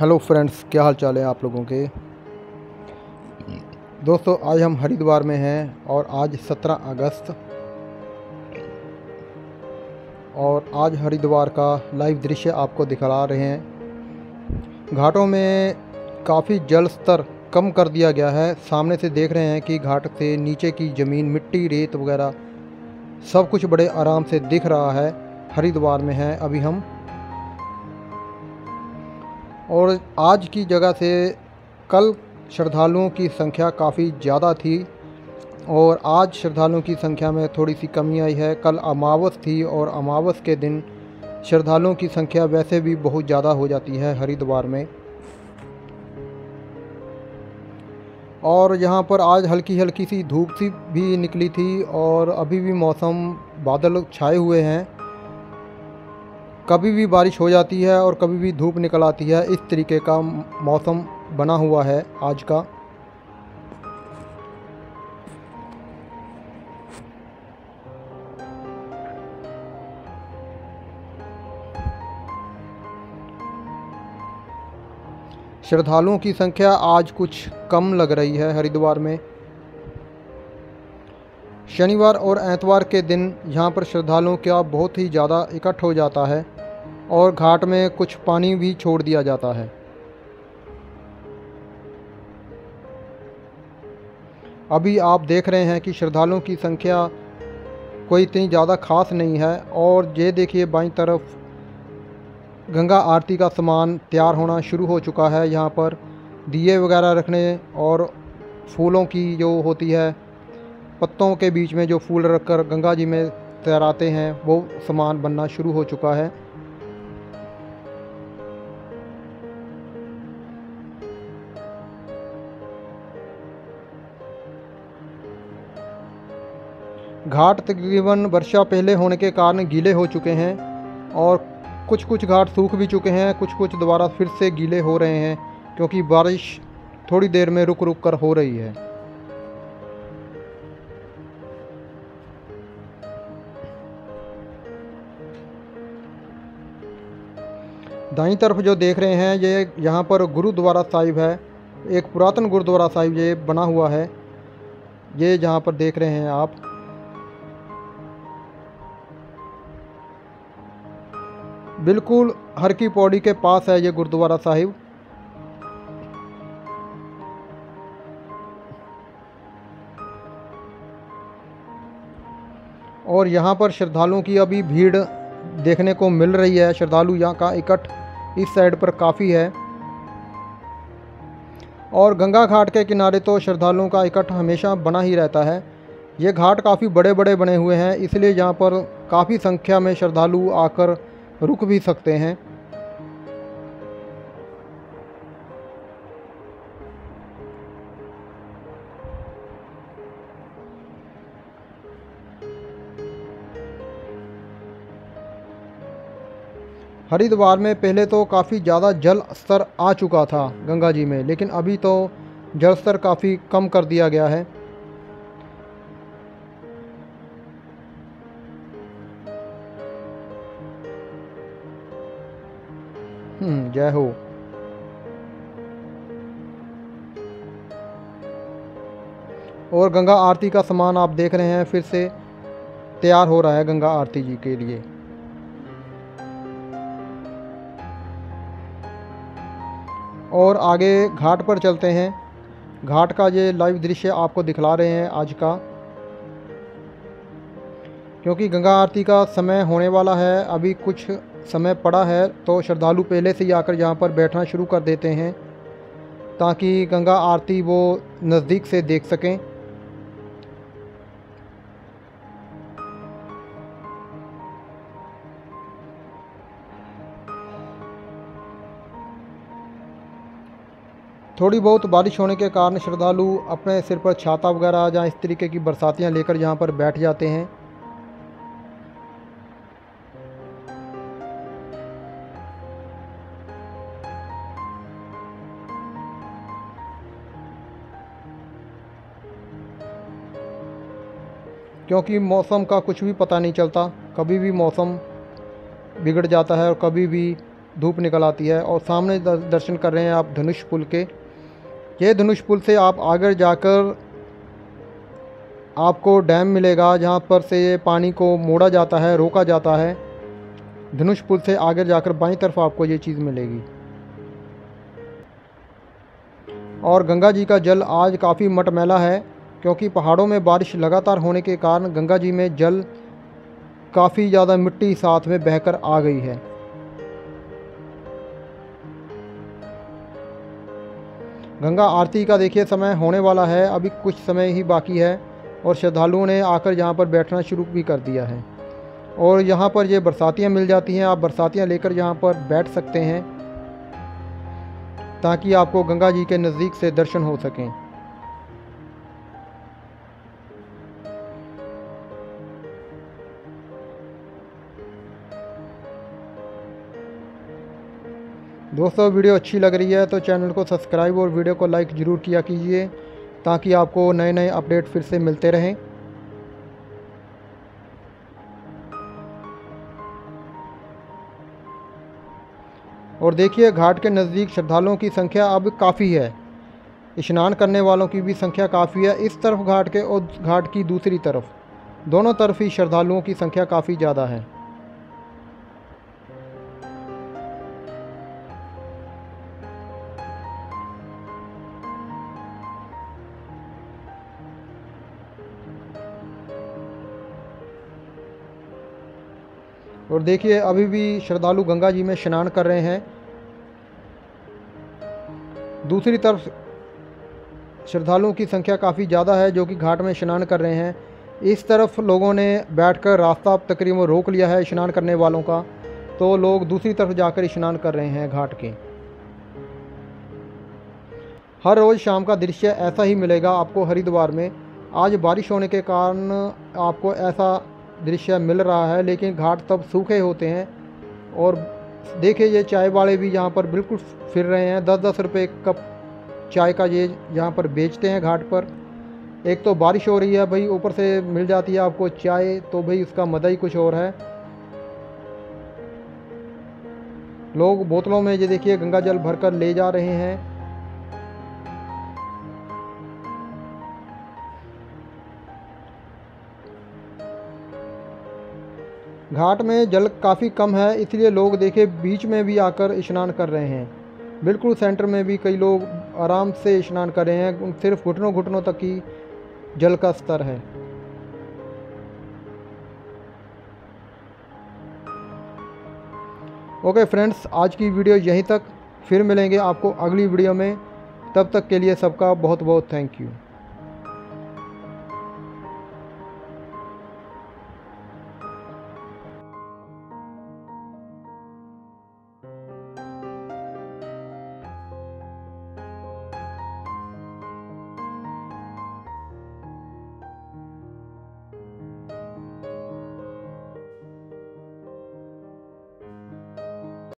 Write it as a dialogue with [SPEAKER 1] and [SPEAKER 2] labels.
[SPEAKER 1] Hello friends क्या हाल चाल है आप लोगों के? दोस्तों, आज हम हरिद्वार में हैं और आज 17 अगस्त। और आज हरिद्वार का लाइव दृश्य आपको दिखा रहे हैं। घाटों में काफ़ी जल स्तर कम कर दिया गया है। सामने से देख रहे हैं कि घाट से नीचे की ज़मीन, मिट्टी, रेत वगैरह सब कुछ बड़े आराम से दिख रहा है। हरिद्वार में है। अभी हम और आज की जगह से कल श्रद्धालुओं की संख्या काफ़ी ज़्यादा थी और आज श्रद्धालुओं की संख्या में थोड़ी सी कमी आई है। कल अमावस थी और अमावस के दिन श्रद्धालुओं की संख्या वैसे भी बहुत ज़्यादा हो जाती है हरिद्वार में। और यहाँ पर आज हल्की हल्की सी धूप सी भी निकली थी और अभी भी मौसम बादल छाए हुए हैं। कभी भी बारिश हो जाती है और कभी भी धूप निकल आती है, इस तरीके का मौसम बना हुआ है आज का। श्रद्धालुओं की संख्या आज कुछ कम लग रही है हरिद्वार में। शनिवार और एतवार के दिन यहाँ पर श्रद्धालुओं का बहुत ही ज़्यादा इकट्ठ हो जाता है। और घाट में कुछ पानी भी छोड़ दिया जाता है। अभी आप देख रहे हैं कि श्रद्धालुओं की संख्या कोई इतनी ज़्यादा खास नहीं है और ये देखिए बाई तरफ़ गंगा आरती का सामान तैयार होना शुरू हो चुका है। यहाँ पर दिए वगैरह रखने और फूलों की जो होती है, पत्तों के बीच में जो फूल रखकर गंगा जी में तैराते हैं, वो सामान बनना शुरू हो चुका है। घाट तकरीबन वर्षा पहले होने के कारण गीले हो चुके हैं और कुछ कुछ घाट सूख भी चुके हैं कुछ कुछ दोबारा फिर से गीले हो रहे हैं क्योंकि बारिश थोड़ी देर में रुक रुक कर हो रही है। दाई तरफ़ जो देख रहे हैं, ये यहाँ पर गुरुद्वारा साहिब है, एक पुरातन गुरुद्वारा साहिब ये बना हुआ है, ये जहाँ पर देख रहे हैं आप। बिल्कुल हर की पौड़ी के पास है ये गुरुद्वारा साहिब। और यहाँ पर श्रद्धालुओं की अभी भीड़ देखने को मिल रही है। श्रद्धालु यहाँ का इकट्ठ इस साइड पर काफ़ी है। और गंगा घाट के किनारे तो श्रद्धालुओं का इकट्ठ हमेशा बना ही रहता है। ये घाट काफ़ी बड़े बड़े बने हुए हैं, इसलिए यहाँ पर काफ़ी संख्या में श्रद्धालु आकर रुक भी सकते हैं। हरिद्वार में पहले तो काफ़ी ज़्यादा जल स्तर आ चुका था गंगा जी में, लेकिन अभी तो जल स्तर काफ़ी कम कर दिया गया है। जय हो। और गंगा आरती का सामान आप देख रहे हैं, फिर से तैयार हो रहा है गंगा आरती जी के लिए। और आगे घाट पर चलते हैं। घाट का ये लाइव दृश्य आपको दिखला रहे हैं आज का। क्योंकि गंगा आरती का समय होने वाला है, अभी कुछ समय पड़ा है तो श्रद्धालु पहले से ही आकर यहाँ पर बैठना शुरू कर देते हैं, ताकि गंगा आरती वो नज़दीक से देख सकें। थोड़ी बहुत बारिश होने के कारण श्रद्धालु अपने सिर पर छाता वगैरह या इस तरीके की बरसातियाँ लेकर यहाँ पर बैठ जाते हैं। क्योंकि मौसम का कुछ भी पता नहीं चलता। कभी भी मौसम बिगड़ जाता है और कभी भी धूप निकल आती है। और सामने दर्शन कर रहे हैं आप धनुष पुल के। ये धनुष पुल से आप आगे जाकर आपको डैम मिलेगा, जहाँ पर से पानी को मोड़ा जाता है, रोका जाता है। धनुष पुल से आगे जाकर बाई तरफ़ आपको ये चीज़ मिलेगी। और गंगा जी का जल आज काफ़ी मटमैला है। क्योंकि पहाड़ों में बारिश लगातार होने के कारण गंगा जी में जल काफ़ी ज़्यादा मिट्टी साथ में बहकर आ गई है। गंगा आरती का देखिए समय होने वाला है, अभी कुछ समय ही बाकी है और श्रद्धालुओं ने आकर यहाँ पर बैठना शुरू भी कर दिया है। और यहाँ पर ये बरसातियाँ मिल जाती हैं, आप बरसातियाँ लेकर यहाँ पर बैठ सकते हैं ताकि आपको गंगा जी के नज़दीक से दर्शन हो सकें। दोस्तों, वीडियो अच्छी लग रही है तो चैनल को सब्सक्राइब और वीडियो को लाइक ज़रूर किया कीजिए ताकि आपको नए नए अपडेट फिर से मिलते रहें। और देखिए, घाट के नज़दीक श्रद्धालुओं की संख्या अब काफ़ी है। स्नान करने वालों की भी संख्या काफ़ी है, इस तरफ़ घाट के और घाट की दूसरी तरफ़। दोनों तरफ़ ही श्रद्धालुओं की संख्या काफ़ी ज़्यादा है। और देखिए, अभी भी श्रद्धालु गंगा जी में स्नान कर रहे हैं। दूसरी तरफ़ श्रद्धालुओं की संख्या काफ़ी ज़्यादा है, जो कि घाट में स्नान कर रहे हैं। इस तरफ़ लोगों ने बैठकर रास्ता तकरीबन रोक लिया है स्नान करने वालों का। तो लोग दूसरी तरफ़ जाकर स्नान कर रहे हैं घाट के। हर रोज़ शाम का दृश्य ऐसा ही मिलेगा आपको हरिद्वार में। आज बारिश होने के कारण आपको ऐसा दृश्य मिल रहा है, लेकिन घाट तब सूखे होते हैं। और देखिए ये चाय वाले भी यहाँ पर बिल्कुल फिर रहे हैं। दस दस रुपये कप चाय का ये यहाँ पर बेचते हैं घाट पर। एक तो बारिश हो रही है, भाई ऊपर से मिल जाती है आपको चाय तो भाई उसका मज़ा ही कुछ और है। लोग बोतलों में ये देखिए गंगा जल भरकर ले जा रहे हैं। घाट में जल काफ़ी कम है, इसलिए लोग देखे बीच में भी आकर स्नान कर रहे हैं। बिल्कुल सेंटर में भी कई लोग आराम से स्नान कर रहे हैं सिर्फ़ घुटनों घुटनों तक ही जल का स्तर है। ओके फ्रेंड्स, आज की वीडियो यहीं तक। फिर मिलेंगे आपको अगली वीडियो में। तब तक के लिए सबका बहुत बहुत थैंक यू।